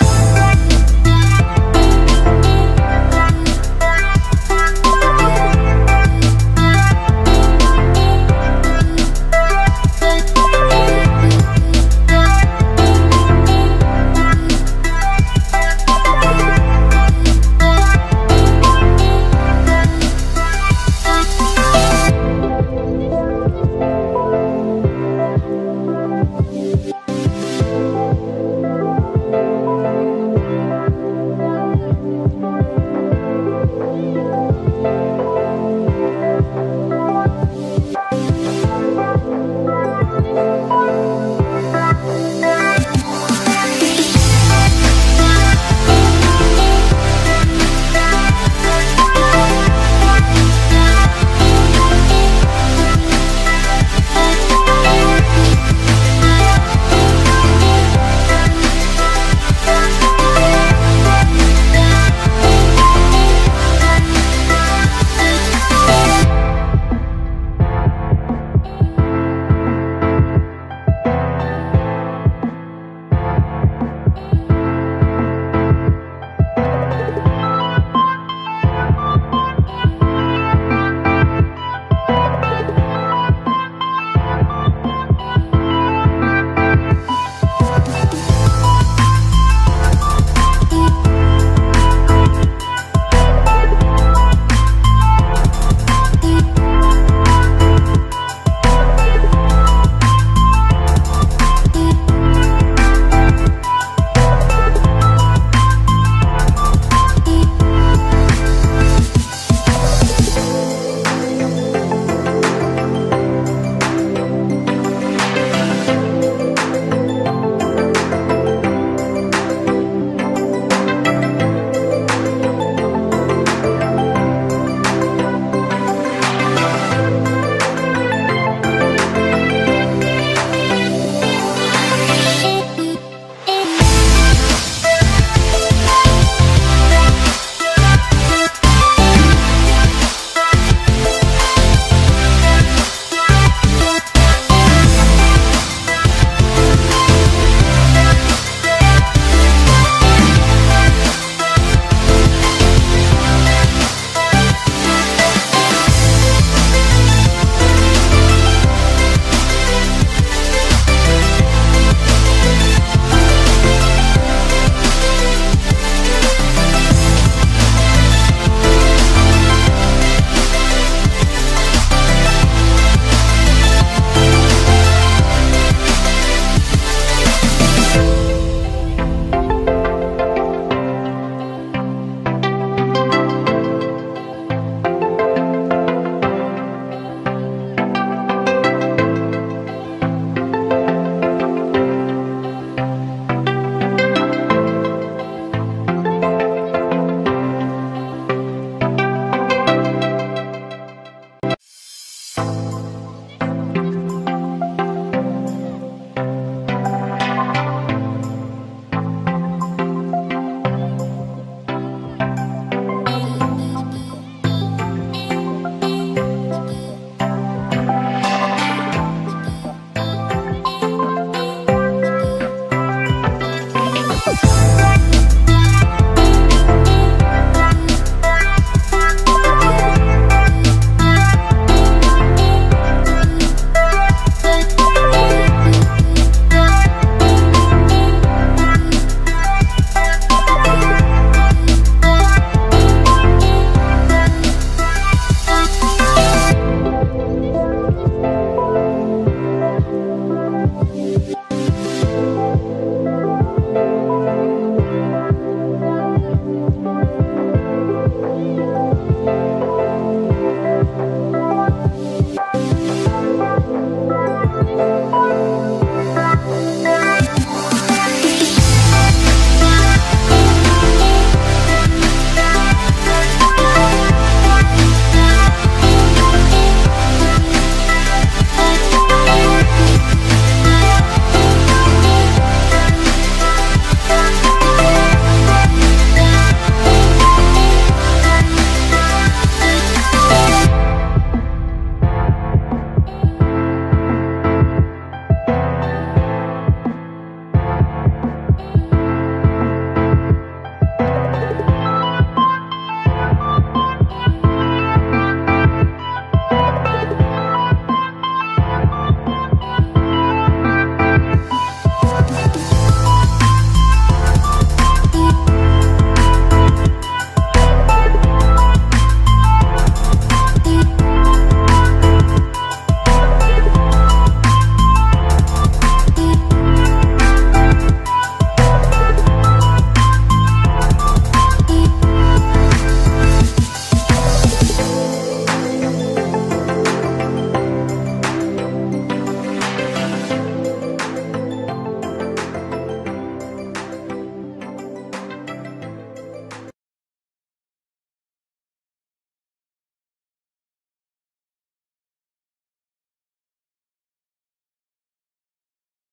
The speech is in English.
Oh,